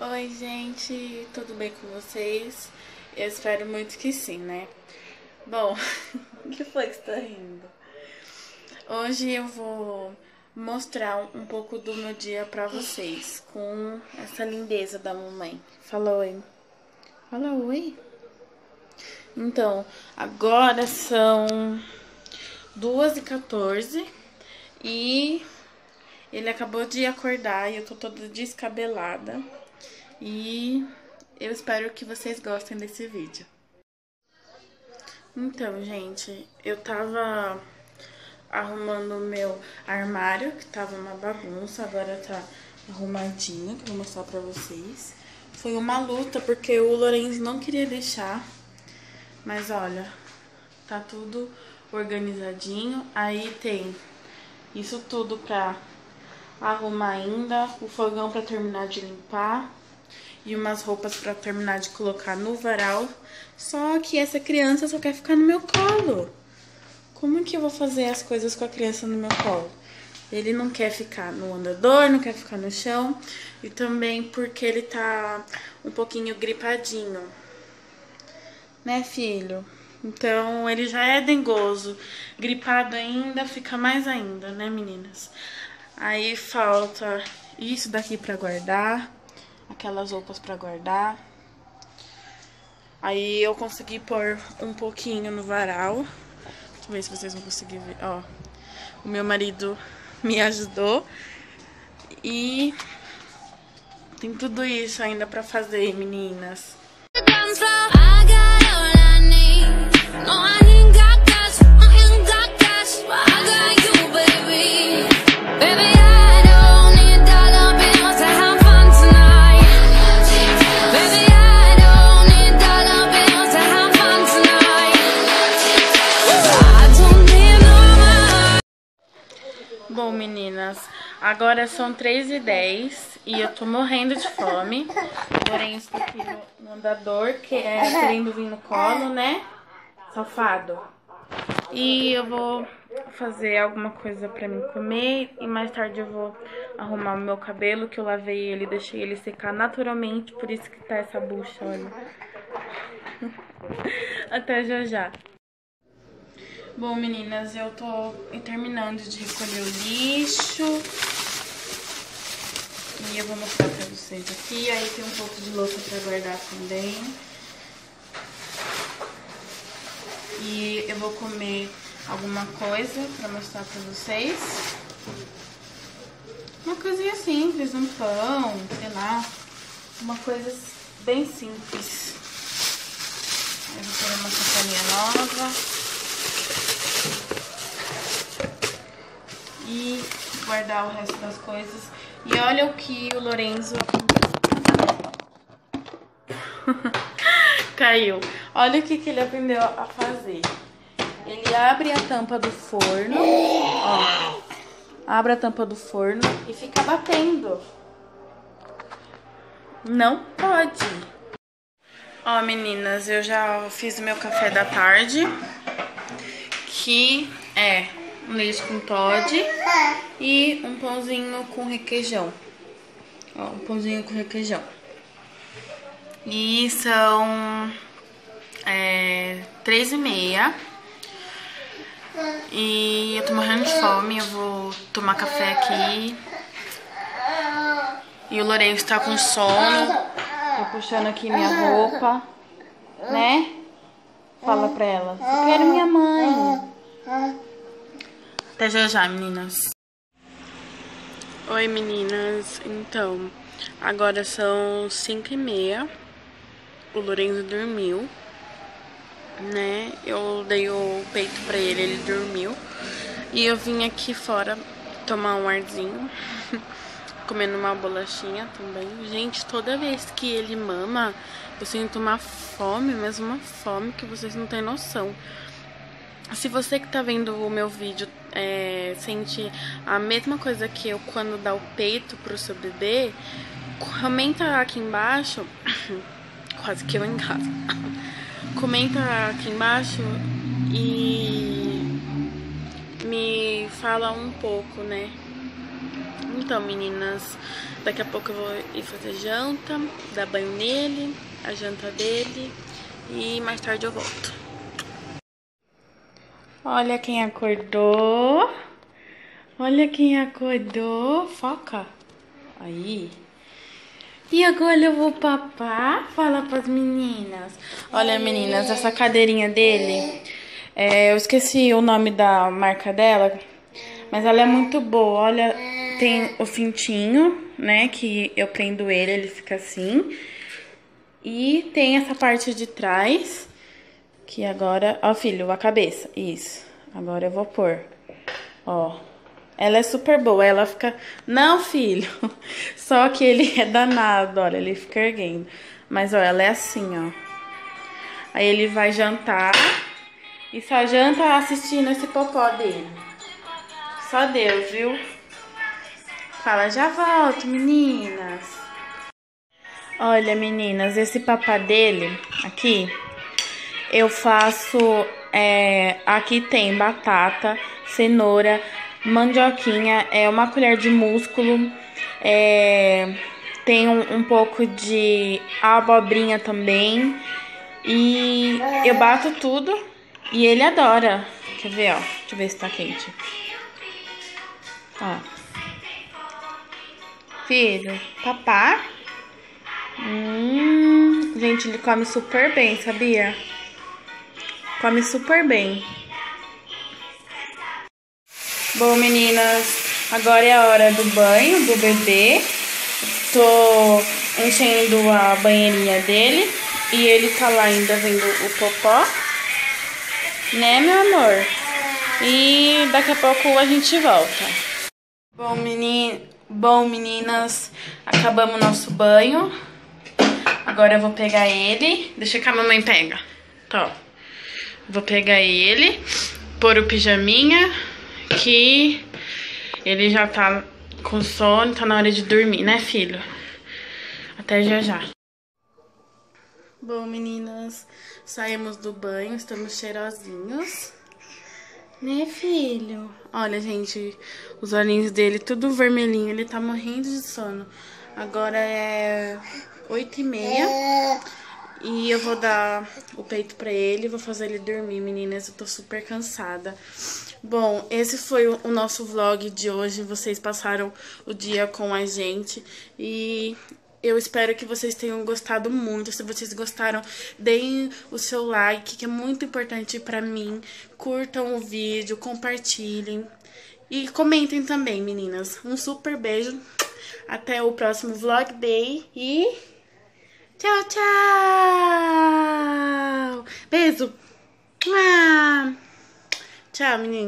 Oi, gente, tudo bem com vocês? Eu espero muito que sim, né? Bom, o que foi que você tá rindo? Hoje eu vou mostrar um pouco do meu dia pra vocês com essa lindeza da mamãe. Fala oi. Fala oi. Então, agora são 2h14 e ele acabou de acordar e eu tô toda descabelada. E eu espero que vocês gostem desse vídeo. Então, gente, eu tava arrumando o meu armário, que tava uma bagunça, agora tá arrumadinho, que eu vou mostrar pra vocês. Foi uma luta, porque o Lourenço não queria deixar, mas olha, tá tudo organizadinho. Aí tem isso tudo pra arrumar ainda, o fogão pra terminar de limpar, e umas roupas pra terminar de colocar no varal. Só que essa criança só quer ficar no meu colo. Como que eu vou fazer as coisas com a criança no meu colo? Ele não quer ficar no andador, não quer ficar no chão. E também porque ele tá um pouquinho gripadinho. Né, filho? Então, ele já é dengoso. Gripado ainda, fica mais ainda, né, meninas? Aí falta isso daqui pra guardar aquelas roupas para guardar. Aí eu consegui pôr um pouquinho no varal. Deixa ver se vocês vão conseguir ver. Ó, o meu marido me ajudou. E tem tudo isso ainda para fazer, meninas. Meninas, agora são 3 e 10 e eu tô morrendo de fome. Porém, estou aqui no andador, que é querendo vir no colo, né? Safado. E eu vou fazer alguma coisa pra mim comer e mais tarde eu vou arrumar o meu cabelo, que eu lavei ele, deixei ele secar naturalmente, por isso que tá essa bucha, olha. Até já já. Bom, meninas, eu tô terminando de recolher o lixo. E eu vou mostrar pra vocês aqui. Aí tem um pouco de louça pra guardar também. E eu vou comer alguma coisa pra mostrar pra vocês. Uma coisinha simples, um pão, sei lá. Uma coisa bem simples. Eu vou ter uma sacolinha nova. E guardar o resto das coisas. E olha o que o Lorenzo caiu. Olha o que, que ele aprendeu a fazer. Ele abre a tampa do forno, ó. Abre a tampa do forno e fica batendo. Não pode. Ó, meninas, eu já fiz o meu café da tarde, que é um leite com Todd e um pãozinho com requeijão. Ó, um pãozinho com requeijão. E são é, três e meia. E eu tô morrendo de fome, eu vou tomar café aqui. E o Lourenço tá com sono. Tô puxando aqui minha roupa, né? Fala pra ela. Eu quero minha mãe. Até já já, meninas. Oi, meninas. Então, agora são 5 e meia. O Lorenzo dormiu, né? Eu dei o peito pra ele, ele dormiu. E eu vim aqui fora tomar um arzinho, comendo uma bolachinha também. Gente, toda vez que ele mama, eu sinto uma fome, mas uma fome que vocês não têm noção. Se você que tá vendo o meu vídeo é, sente a mesma coisa que eu quando dá o peito pro seu bebê, comenta aqui embaixo. Quase que eu casa. comenta aqui embaixo e me fala um pouco, né? Então, meninas, daqui a pouco eu vou ir fazer janta, dar banho nele, a janta dele e mais tarde eu volto. Olha quem acordou. Olha quem acordou. Foca. Aí. E agora eu vou papar? Fala pras meninas. Olha, meninas, essa cadeirinha dele. É, eu esqueci o nome da marca dela. Mas ela é muito boa. Olha, tem o cintinho, né? Que eu prendo ele, ele fica assim. E tem essa parte de trás. Que agora... Ó, filho, a cabeça. Isso. Agora eu vou pôr. Ó. Ela é super boa. Ela fica... Não, filho. Só que ele é danado, olha. Ele fica erguendo. Mas, ó, ela é assim, ó. Aí ele vai jantar. E só janta assistindo esse popó dele. Só Deus, viu? Fala, já volto, meninas. Olha, meninas, esse papá dele aqui, eu faço. É, aqui tem batata, cenoura, mandioquinha, é uma colher de músculo, é, tem um, um pouco de abobrinha também. E eu bato tudo e ele adora. Quer ver, ó? Deixa eu ver se tá quente. Ó. Filho, papá. Hum, gente, ele come super bem, sabia? Come super bem. Bom, meninas, agora é a hora do banho do bebê. Tô enchendo a banheirinha dele e ele tá lá ainda vendo o popó. Né, meu amor? E daqui a pouco a gente volta. Bom, meni... Bom, meninas, acabamos nosso banho. Agora eu vou pegar ele. Deixa que a mamãe pega. Tá. Vou pegar ele, pôr o pijaminha, que ele já tá com sono, tá na hora de dormir, né, filho? Até já já. Bom, meninas, saímos do banho, estamos cheirosinhos. Né, filho? Olha, gente, os olhinhos dele tudo vermelhinho. Ele tá morrendo de sono. Agora é oito e meia. E eu vou dar o peito pra ele, vou fazer ele dormir, meninas. Eu tô super cansada. Bom, esse foi o nosso vlog de hoje. Vocês passaram o dia com a gente. E eu espero que vocês tenham gostado muito. Se vocês gostaram, deem o seu like, que é muito importante pra mim. Curtam o vídeo, compartilhem. E comentem também, meninas. Um super beijo. Até o próximo Vlog Day. E... Tchau, tchau! Beijo! Tchau, meninas.